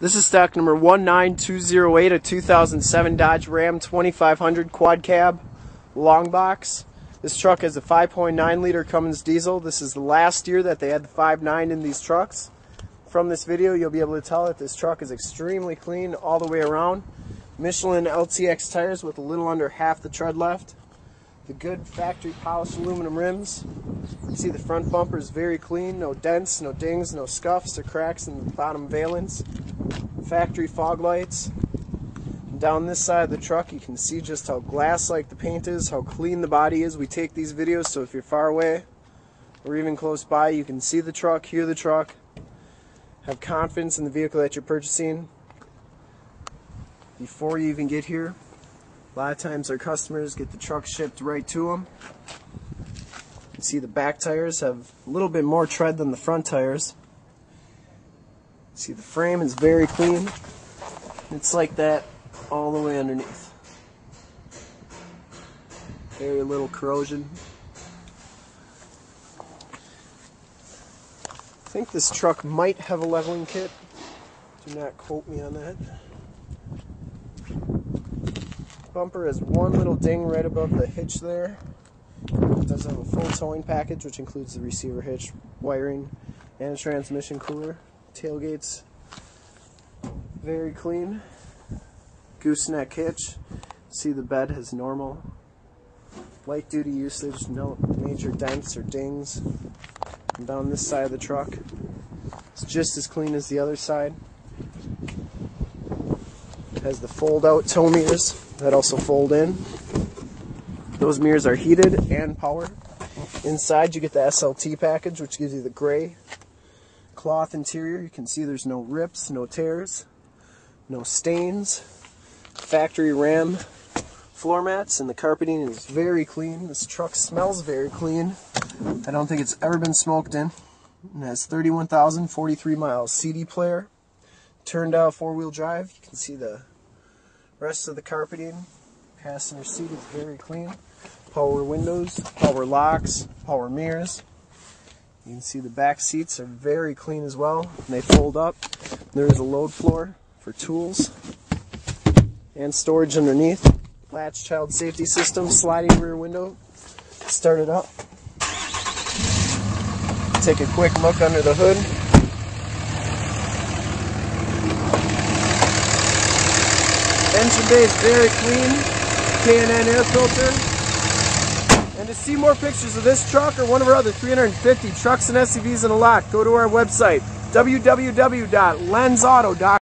This is stock number 19208, a 2007 Dodge Ram 2500 quad cab long box. This truck has a 5.9 liter Cummins diesel. This is the last year that they had the 5.9 in these trucks. From this video, you'll be able to tell that this truck is extremely clean all the way around. Michelin LTX tires with a little under half the tread left. The good factory polished aluminum rims. You see the front bumper is very clean, no dents, no dings, no scuffs or cracks in the bottom valence. Factory fog lights. And down this side of the truck you can see just how glass-like the paint is, how clean the body is. We take these videos so if you're far away or even close by you can see the truck, hear the truck, have confidence in the vehicle that you're purchasing before you even get here. A lot of times our customers get the truck shipped right to them. You see the back tires have a little bit more tread than the front tires. See the frame is very clean. It's like that all the way underneath. Very little corrosion. I think this truck might have a leveling kit. Do not quote me on that bumper has one little ding right above the hitch there. It does have a full towing package, which includes the receiver hitch, wiring, and a transmission cooler. Tailgates very clean. Gooseneck hitch. See the bed has normal light duty usage, no major dents or dings. And down this side of the truck, it's just as clean as the other side. It has the fold out tow mirrors that also fold in. Those mirrors are heated and powered. Inside you get the SLT package which gives you the gray cloth interior. You can see there's no rips, no tears, no stains. Factory Ram floor mats and the carpeting is very clean. This truck smells very clean. I don't think it's ever been smoked in. It has 31,043 miles. CD player, turned out four-wheel drive. You can see the Rest of the carpeting, passenger seat is very clean. Power windows, power locks, power mirrors. You can see the back seats are very clean as well. They fold up. There is a load floor for tools and storage underneath. Latch child safety system, sliding rear window. Start it up. Take a quick look under the hood. Engine bay is very clean. K&N air filter. And to see more pictures of this truck or one of our other 350 trucks and SUVs in a lot, go to our website, www.lenzauto.com.